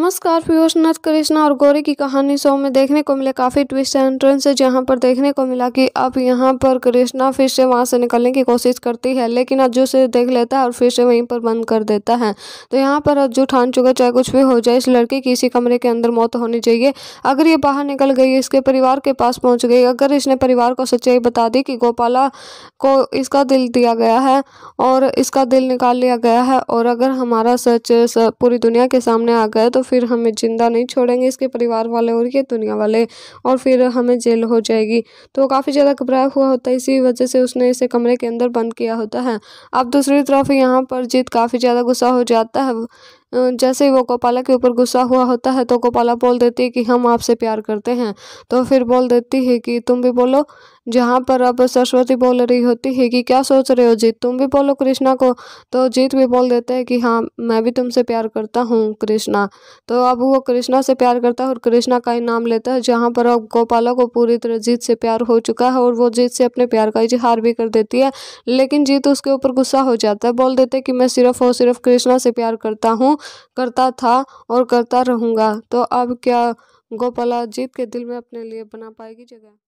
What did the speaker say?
नमस्कार व्यूअर्स नथ कृष्णा और गौरी की कहानी शो में देखने को मिले काफ़ी ट्विस्ट एंड है जहाँ पर देखने को मिला कि अब यहाँ पर कृष्णा फिर से वहाँ से निकलने की कोशिश करती है, लेकिन अज्जू से देख लेता है और फिर से वहीं पर बंद कर देता है। तो यहाँ पर अज्जू ठान चुका चाहे कुछ भी हो जाए, इस लड़की की इसी कमरे के अंदर मौत होनी चाहिए। अगर ये बाहर निकल गई, इसके परिवार के पास पहुँच गई, अगर इसने परिवार को सच्चाई बता दी कि गोपाला को इसका दिल दिया गया है और इसका दिल निकाल लिया गया है, और अगर हमारा सच पूरी दुनिया के सामने आ गया तो फिर हमें ज़िंदा नहीं छोड़ेंगे इसके परिवार वाले और ये दुनिया वाले, और फिर हमें जेल हो जाएगी। तो काफ़ी ज़्यादा घबराया हुआ होता है, इसी वजह से उसने इसे कमरे के अंदर बंद किया होता है। अब दूसरी तरफ़ यहाँ पर जीत काफ़ी ज़्यादा गुस्सा हो जाता है। जैसे ही वो गोपाला के ऊपर गुस्सा हुआ होता है तो गोपाला बोल देती है कि हम आपसे प्यार करते हैं। तो फिर बोल देती है कि तुम भी बोलो, जहाँ पर अब सरस्वती बोल रही होती है कि क्या सोच रहे हो जीत? तुम भी बोलो कृष्णा को। तो जीत भी बोल देते हैं कि हाँ मैं भी तुमसे प्यार करता हूँ कृष्णा। तो अब वो कृष्णा से प्यार करता है और कृष्णा का ही नाम लेता है, जहाँ पर अब गोपाला को पूरी तरह जीत से प्यार हो चुका है और वो जीत से अपने प्यार का इजहार भी कर देती है। लेकिन जीत उसके ऊपर गुस्सा हो जाता है। बोल देते कि मैं सिर्फ़ और सिर्फ़ कृष्णा से प्यार करता हूँ। करता था और करता रहूँगा। तो अब क्या गोपाला जीत के दिल में अपने लिए बना पाएगी जगह?